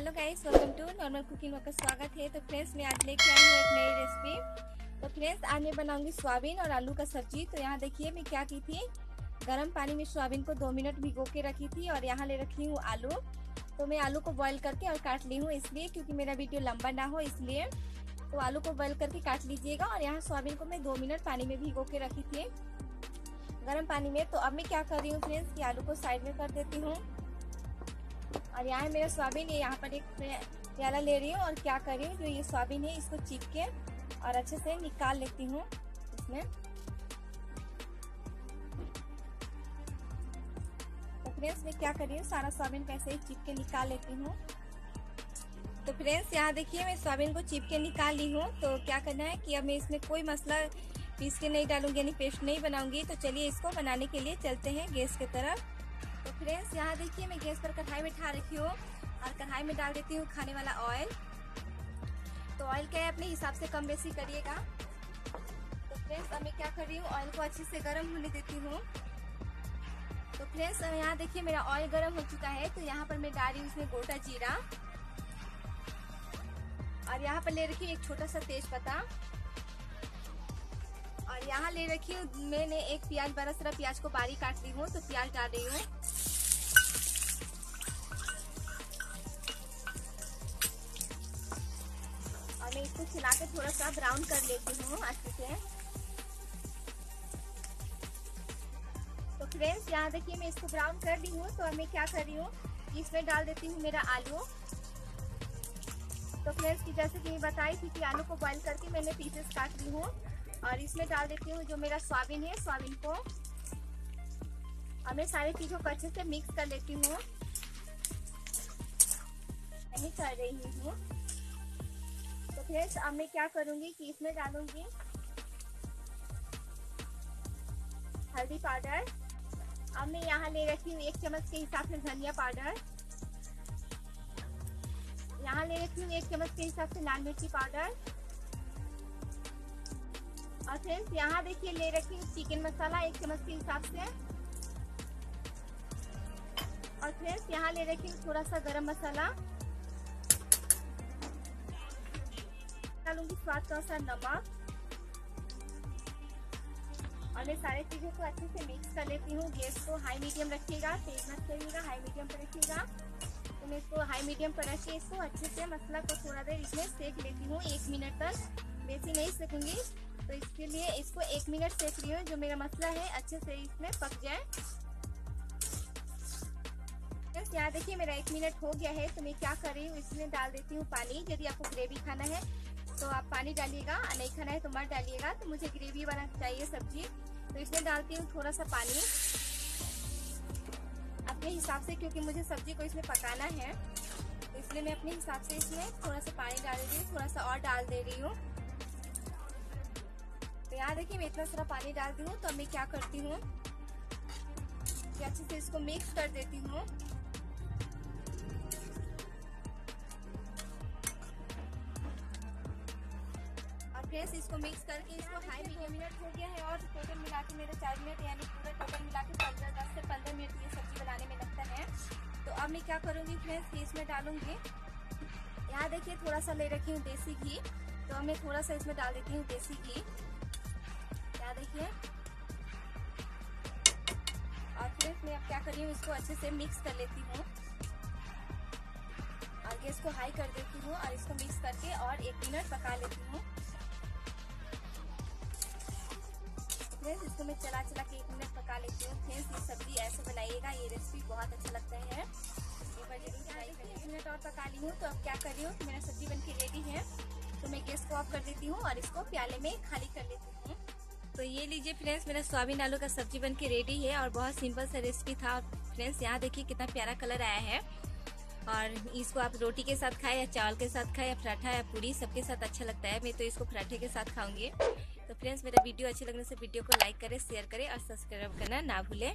Hello guys welcome to normal cooking का स्वागत है। तो फ्रेंड्स मैं आज लेके आई हूँ एक नई रेसिपी तो फ्रेंड्स आज मैं बनाऊँगी सोयाबीन और आलू का सब्ज़ी। तो यहाँ देखिए, मैं क्या की थी? गर्म पानी में सोयाबीन को दो मिनट भिगो के रखी थी और यहाँ ले रखी हूँ आलू। तो मैं आलू को बॉयल करके और काट ली हूँ इसलिए, क्योंकि मेरा वीडियो लंबा ना हो इसलिए। तो आलू को बॉयल करके काट लीजिएगा और यहाँ सोयाबीन को मैं दो मिनट पानी में भिगो के रखी थी। गर्म पानी में। तो अब मैं क्या कर रही हूँ फ्रेंड्स कि आलू को साइड में कर देती हूँ। और यहाँ मेरा सोयाबीन ये यहाँ पर एक प्याला ले रही हूँ और क्या कर रही हूँ, जो ये सोयाबीन है, इसको चीप के और अच्छे से निकाल लेती हूँ इसमें। तो फ्रेंड्स, मैं क्या कर रही हूँ, सारा सोयाबीन कैसे ही चीप के निकाल लेती हूँ। तो फ्रेंड्स, यहाँ देखिए, मैं सोयाबीन को चीप के निकाल ली हूँ। तो क्या करना है कि अब मैं इसमें कोई मसला पीस के नहीं डालूँगी, यानी पेस्ट नहीं बनाऊँगी। तो चलिए, इसको बनाने के लिए चलते हैं गैस की तरफ़। तो फ्रेंड्स, यहाँ देखिए मैं गैस पर कढ़ाई में ठा रखी हूँ और कढ़ाई में डाल देती हूँ खाने वाला ऑयल तो ऑयल क्या है? अपने हिसाब से कम बेसी करिएगा। तो फ्रेंड्स, अब मैं क्या कर रही हूँ? ऑयल को अच्छे से गर्म होने देती हूँ। तो फ्रेंड्स यहाँ देखिए मेरा ऑयल गर्म हो चुका है। तो यहाँ पर मैं डाल रही हूँ इसमें गोटा जीरा। और यहाँ पर ले रखी एक छोटा सा तेज पत्ता और यहाँ ले रखी हूँ मैंने एक प्याज, बड़ा सारा प्याज को बारीक काट ली हूँ। तो प्याज डाल रही हूँ। इसको छिला के थोड़ा सा ब्राउन कर लेती हूँ, अच्छे से। तो फ्रेंड्स यहाँ देखिए मैं इसको ब्राउन कर ली हूँ तो मैं क्या कर रही हूँ? इसमें डाल देती हूँ मेरा आलू। तो फ्रेंड्स की जैसे कि बताई थी कि आलू को बॉईल करके मैंने पीसेस काट ली हूँ, और इसमें डाल देती हूँ जो मेरा सोयाबीन है, सोयाबीन को। और मैं सारी चीज़ों को अच्छे से मिक्स कर लेती हूँ। नहीं कर रही हूँ। फ्रेंड्स अब मैं क्या करूँगी? कि इसमें डालूँगी। हल्दी पाउडर। अब मैं यहाँ ले रखी हूँ एक चम्मच के हिसाब से धनिया पाउडर। यहाँ ले रखी हूँ एक चम्मच के हिसाब से लाल मिर्ची पाउडर। और फ्रेंड्स यहाँ देखिए ले रखी हूँ चिकन मसाला एक चम्मच के हिसाब से। और फ्रेंड्स यहाँ ले रखी हूँ थोड़ा सा गरम मसाला। डालूँगी स्वाद का अनुसार नमक। और मैं सारे चीज़ों को अच्छे से मिक्स कर लेती हूँ। गैस को हाई मीडियम रखिएगा तेज मत करिएगा हाई मीडियम पर रखिएगा। तो मैं इसको हाई मीडियम पर रख के इसको अच्छे से मसाला को थोड़ा देर इसमें सेक लेती हूँ, एक मिनट तक। बेसी नहीं सेकूँगी। तो इसके लिए इसको एक मिनट सेक रही हूँ, जो मेरा मसला है, अच्छे से इसमें पक जाए। यहाँ देखिए मेरा एक मिनट हो गया है तो मैं क्या कर रही हूँ, इसमें डाल देती हूँ पानी। यदि आपको ग्रेवी खाना है तो आप पानी डालिएगा, नहीं खाना है तो मत डालिएगा तो मुझे ग्रेवी बना चाहिए सब्ज़ी। तो इसमें डालती हूँ थोड़ा सा पानी। अपने हिसाब से, क्योंकि मुझे सब्ज़ी को इसमें पकाना है तो इसलिए मैं अपने हिसाब से इसमें थोड़ा सा पानी डाल रही हूँ थोड़ा सा और डाल दे रही हूँ। तो यहाँ देखिए, मैं इतना सारा पानी डालती हूँ तो मैं क्या करती हूँ अच्छे से इसको मिक्स कर देती हूँ। फ्रेंड्स इसको मिक्स करके इसको हाई मीडियम मिनट हो गया है और टोटल मिला के मेरे चार मिनट यानी पूरा टोटल मिला के पंद्रह, दस से पंद्रह मिनट ये सब्ज़ी बनाने में लगता है। तो अब मैं क्या करूँगी फ्रेंड्स कि इसमें डालूँगी। यहाँ देखिए थोड़ा सा ले रखी हूँ देसी घी। तो मैं थोड़ा सा इसमें डाल देती हूँ देसी घी। क्या देखिए। और फिर मैं अब क्या कर रही हूँ, इसको अच्छे से मिक्स कर लेती हूँ। और गैस को हाई कर देती हूँ और इसको मिक्स करके और एक मिनट पका लेती हूँ। फ्रेंड्स इसको मैं चला चला के एक मिनट पका लेती हूँ। फ्रेंड्स ये सब्ज़ी ऐसे बनाइएगा ये रेसिपी बहुत अच्छा लगता है। एक बार ज़रूर ट्राई करिए एक मिनट और पका ली हूँ तो अब क्या कर रही हूँ? मेरा सब्ज़ी बन के रेडी है तो मैं गैस को ऑफ़ कर देती हूँ और इसको प्याले में खाली कर लेती हूँ। तो ये लीजिए फ्रेंड्स मेरा सोयाबीन आलू का सब्ज़ी बन के रेडी है और बहुत सिंपल सा रेसिपी था। फ्रेंड्स यहाँ देखिए कितना प्यारा कलर आया है। और इसको आप रोटी के साथ खाए या चावल के साथ खाए या पराठा या पूरी सबके साथ अच्छा लगता है। मैं तो इसको पराठे के साथ खाऊँगी। तो फ्रेंड्स, मेरा वीडियो अच्छे लगने से वीडियो को लाइक करें, शेयर करें और सब्सक्राइब करना ना भूलें।